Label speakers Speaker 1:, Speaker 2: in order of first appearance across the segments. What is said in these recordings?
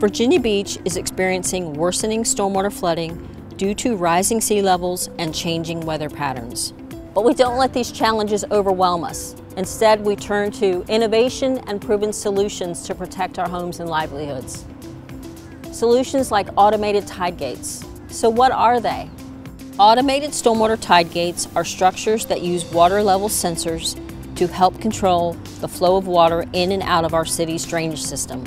Speaker 1: Virginia Beach is experiencing worsening stormwater flooding due to rising sea levels and changing weather patterns. But we don't let these challenges overwhelm us. Instead, we turn to innovation and proven solutions to protect our homes and livelihoods. Solutions like automated tide gates. So what are they? Automated stormwater tide gates are structures that use water level sensors to help control the flow of water in and out of our city's drainage system.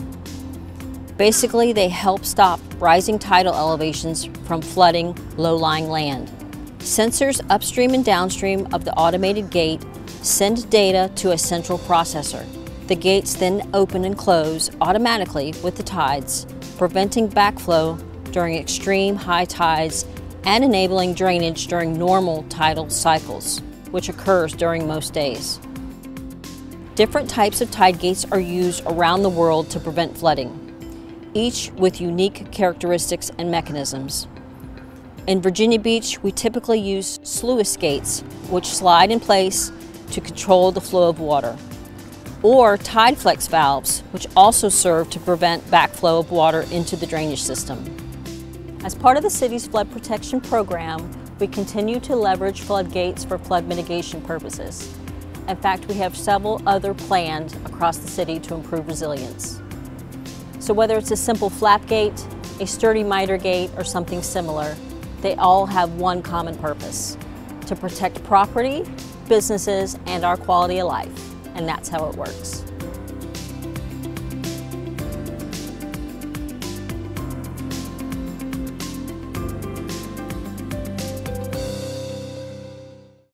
Speaker 1: Basically, they help stop rising tidal elevations from flooding low-lying land. Sensors upstream and downstream of the automated gate send data to a central processor. The gates then open and close automatically with the tides, preventing backflow during extreme high tides and enabling drainage during normal tidal cycles, which occurs during most days. Different types of tide gates are used around the world to prevent flooding, each with unique characteristics and mechanisms. In Virginia Beach, we typically use sluice gates, which slide in place to control the flow of water, or Tideflex valves, which also serve to prevent backflow of water into the drainage system. As part of the city's flood protection program, we continue to leverage floodgates for flood mitigation purposes. In fact, we have several other planned across the city to improve resilience. So whether it's a simple flap gate, a sturdy miter gate, or something similar, they all have one common purpose, to protect property, businesses, and our quality of life. And that's how it works.